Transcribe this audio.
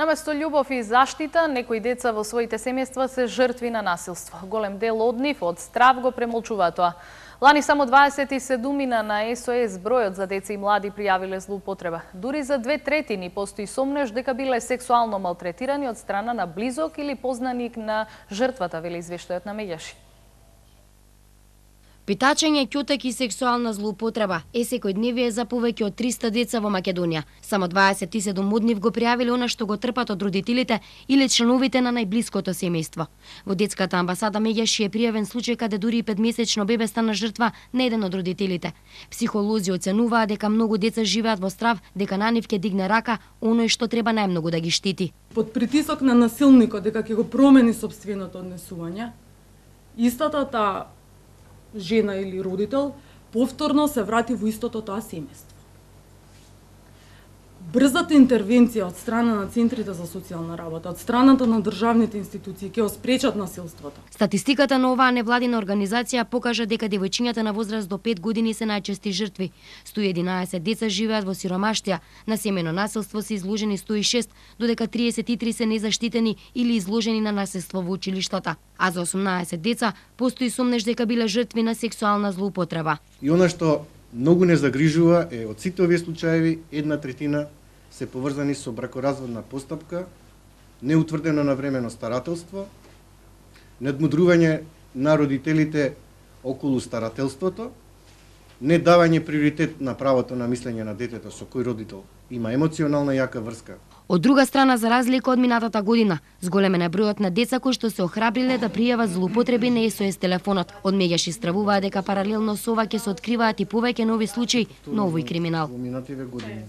Наместо љубов и заштита, некои деца во своите семејства се жртви на насилство. Голем дел од нив од страв го премолчува тоа. Лани само 27 на СОС бројот за деца и млади пријавиле злоупотреба. Дури за две третини постои сомнеж дека биле сексуално малтретирани од страна на близок или познаник на жртвата, вели извештајот на Меѓаши. Питачење, ќутек и сексуална злоупотреба е секојдневие за повеќе од 300 деца во Македонија. Само 27 од нив го пријавиле она што го трпат од родителите или членовите на најблиското семејство. Во детската амбасада Меѓаши е пријавен случај каде дури и петмесечно бебе стана жртва на еден од родителите. Психолози оценуваат дека многу деца живеат во страв дека на нив ќе дигне рака оној што треба најмногу да ги штити. Под притисок на насилникот дека ќе го промени собственото однесување, истата таа жена или родител, повторно се врати во истото тоа семејство. Брзата интервенција од страна на центрите за социјална работа, од страната на државните институции ќе спречат насилството. Статистиката на оваа невладина организација покажа дека девојчињата на возраст до 5 години се најчести жртви. 111 деца живеат во сиромаштија, на семено насилство се изложени 106, додека 33 се незаштитени или изложени на насилство во училиштата. А за 18 деца постои сомнеш дека биле жртви на сексуална злоупотреба. И она што многу не загрижува е од сите овие случаеви една третина се поврзани со бракоразводна постапка, неутврдено на времено старателство, недмудрување на родителите околу старателството, не давање приоритет на правото на мислење на детето со кој родител има емоционална јака врска. Од друга страна, за разлика од минатата година, зголемен е бројот на деца кои што се охрабриле да пријават злоупотреби на СОС телефонот. Од меѓаши стравуваат дека паралелно со ова ќе се откриваат и повеќе нови случаи на овој криминал. Во минативе години.